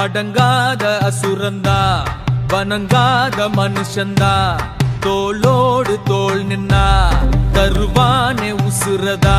அடங்காத அசுரந்தா வணங்காத மனுஷந்தா தோளோடு தோல் நின்னா தருவானே உசுரதா.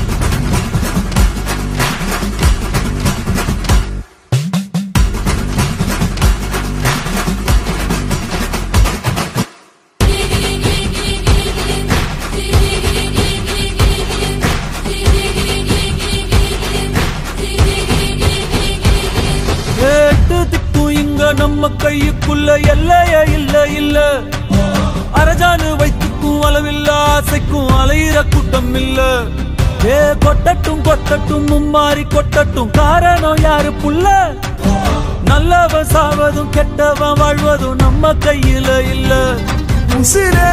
நம்ம கையுக்குள்ள எல்லைய இல்ல இல்ல. அரஜானு வைத்துக்கும் அளவில்ல ஆசைக்கும் அலையிற கூட்டம் இல்ல. ஏ கொட்டட்டும் கொட்டட்டும் மும்மாறி கொட்டட்டும். காரணம் யாரு புள்ள? நல்லவன் சாவதும் கெட்டவன் வாழ்வதும் நம்ம கையில இல்ல. உசிரே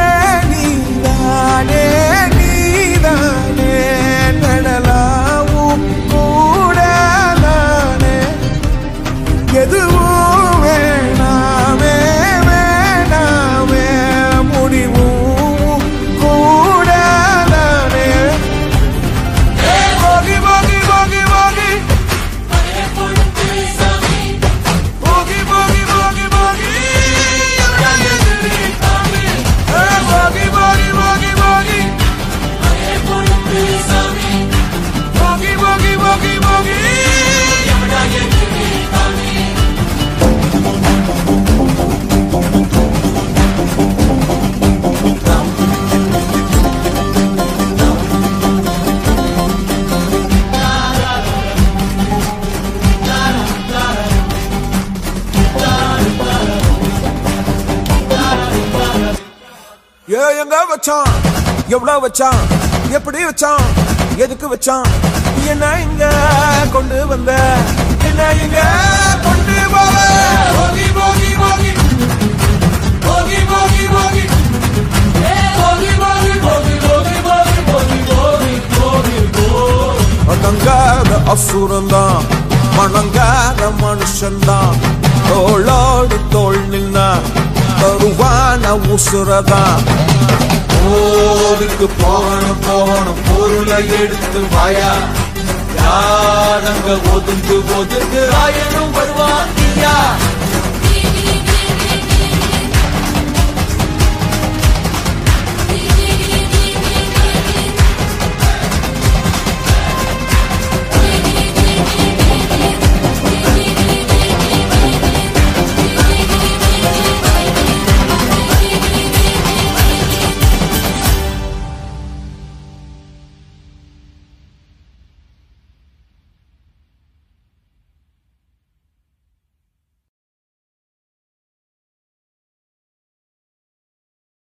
ஏ எங்க வச்சான்? எவ்வளோ வச்சான்? எப்படி வச்சான்? எதுக்கு வச்சான்? என்ன இங்க கொண்டு வந்த? என்ன இங்க கொண்டு போக போகி போகி. போகி போகி போகி. போகி அசுரந்தான். மணங்காத மனுஷன்தான் தோளோடு தோல் நின்னா தருவா தருவான உசுரதான் போருக்கு போகணும் போகணும் பொருளை எடுத்து வாயா. யாரங்க ஒதுங்கு ஒதுங்கு ஆயனும் வருவான்